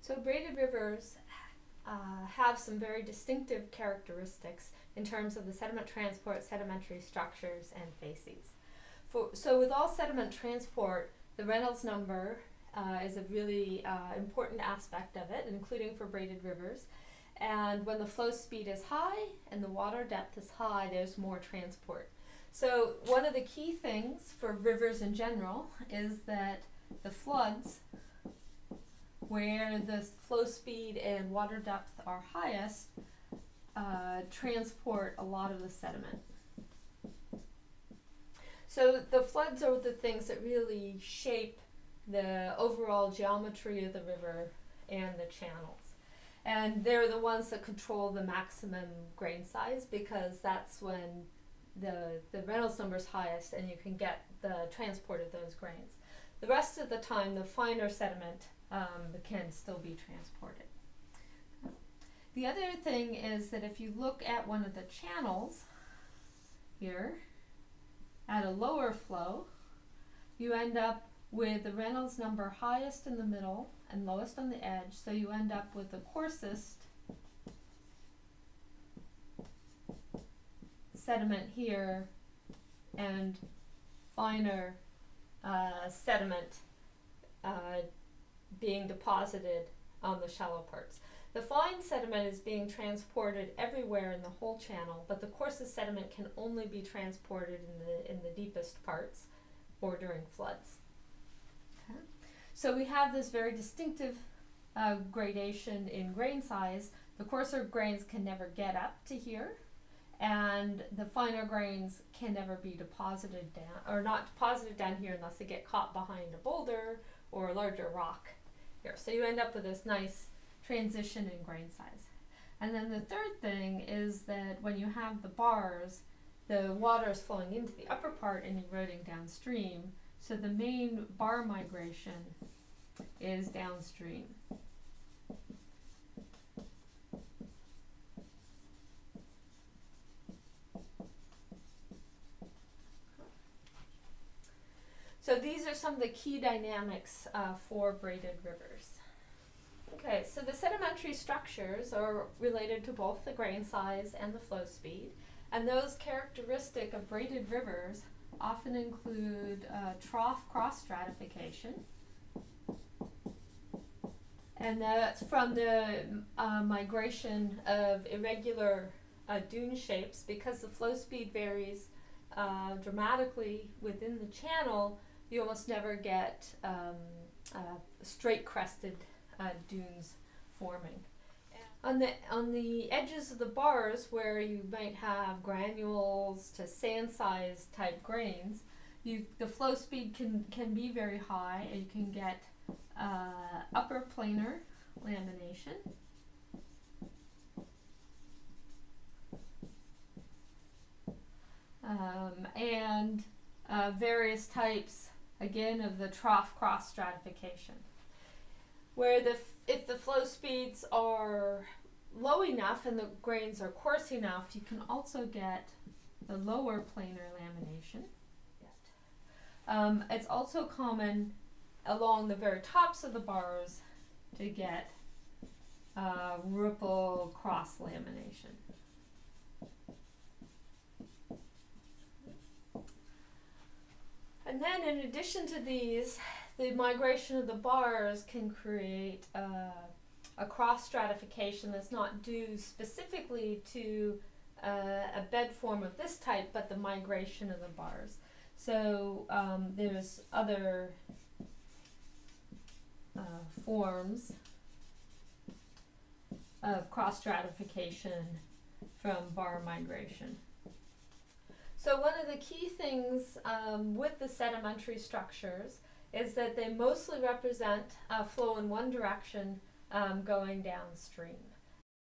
So braided rivers uh, have some very distinctive characteristics in terms of the sediment transport, sedimentary structures, and facies. For, so with all sediment transport, the Reynolds number uh, is a really uh, important aspect of it, including for braided rivers. And when the flow speed is high and the water depth is high, there's more transport. So one of the key things for rivers in general is that the floods where the flow speed and water depth are highest uh, transport a lot of the sediment. So the floods are the things that really shape the overall geometry of the river and the channels. And they're the ones that control the maximum grain size because that's when the, the Reynolds number is highest and you can get the transport of those grains. The rest of the time, the finer sediment um, can still be transported. The other thing is that if you look at one of the channels here at a lower flow, you end up with the Reynolds number highest in the middle and lowest on the edge, so you end up with the coarsest sediment here and finer uh, sediment uh, being deposited on the shallow parts. The fine sediment is being transported everywhere in the whole channel, but the coarsest sediment can only be transported in the, in the deepest parts or during floods. Okay. So we have this very distinctive uh, gradation in grain size. The coarser grains can never get up to here, and the finer grains can never be deposited down, or not deposited down here unless they get caught behind a boulder or a larger rock here. So you end up with this nice transition in grain size. And then the third thing is that when you have the bars, the water is flowing into the upper part and eroding downstream. So the main bar migration is downstream. So these are some of the key dynamics uh, for braided rivers. Okay, so the sedimentary structures are related to both the grain size and the flow speed, and those characteristic of braided rivers often include uh, trough cross stratification, and that's from the uh, migration of irregular uh, dune shapes because the flow speed varies uh, dramatically within the channel you almost never get um, uh, straight crested uh, dunes forming. On the, on the edges of the bars where you might have granules to sand size type grains, you, the flow speed can, can be very high and you can get uh, upper planar lamination. Um, and uh, various types again of the trough cross stratification where the if the flow speeds are low enough and the grains are coarse enough you can also get the lower planar lamination. Um, it's also common along the very tops of the bars to get uh, ripple cross lamination And then in addition to these, the migration of the bars can create a cross stratification that's not due specifically to uh, a bed form of this type, but the migration of the bars. So um, there's other uh, forms of cross stratification from bar migration. So one of the key things um, with the sedimentary structures is that they mostly represent a flow in one direction um, going downstream.